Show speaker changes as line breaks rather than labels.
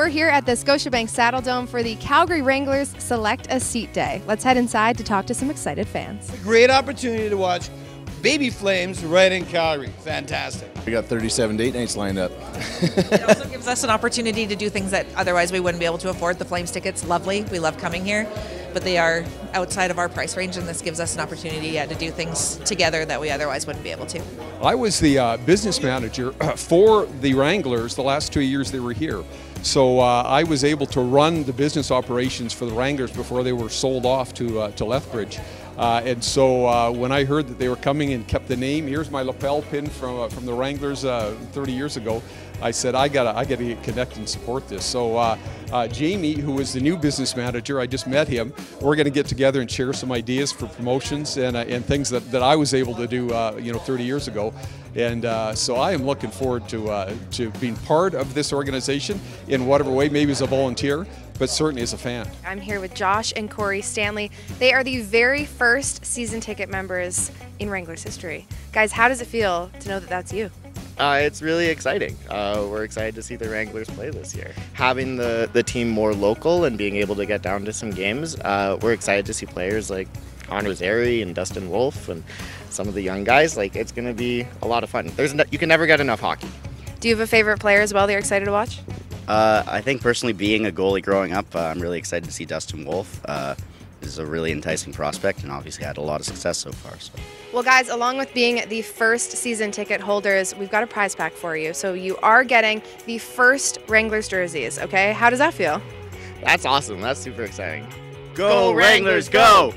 We're here at the Scotiabank Saddledome for the Calgary Wranglers Select a Seat Day. Let's head inside to talk to some excited fans.
Great opportunity to watch Baby Flames right in Calgary. Fantastic.
We got 37 date nights lined up.
it also gives us an opportunity to do things that otherwise we wouldn't be able to afford. The Flames tickets, lovely. We love coming here, but they are outside of our price range, and this gives us an opportunity yeah, to do things together that we otherwise wouldn't be able to.
I was the uh, business manager for the Wranglers the last two years they were here. So uh, I was able to run the business operations for the Wranglers before they were sold off to, uh, to Lethbridge. Uh, and so uh, when I heard that they were coming and kept the name, here's my lapel pin from, uh, from the Wranglers uh, 30 years ago. I said, I gotta, I gotta get connected and support this. So uh, uh, Jamie, who is the new business manager, I just met him. We're gonna get together and share some ideas for promotions and, and things that, that I was able to do, you know, 30 years ago. And so I am looking forward to, to being part of this organization in whatever way, maybe as a volunteer, but certainly as a fan.
I'm here with Josh and Corey Stanley. They are the very first season ticket members in Wranglers history. Guys, how does it feel to know that that's you?
Uh, it's really exciting. Uh, we're excited to see the Wranglers play this year. Having the, the team more local and being able to get down to some games, uh, we're excited to see players like Connor Zary and Dustin Wolf and some of the young guys. Like it's going to be a lot of fun. There's no, you can never get enough hockey.
Do you have a favorite player as well that you're excited to watch?
Uh, I think personally, being a goalie growing up, uh, I'm really excited to see Dustin Wolf. Is a really enticing prospect, and obviously had a lot of success so far. So.
Well, guys, along with being the first season ticket holders, we've got a prize pack for you. So you are getting the first Wranglers jerseys. Okay, how does that feel?
That's awesome. That's super exciting.
Go, go Wranglers, go!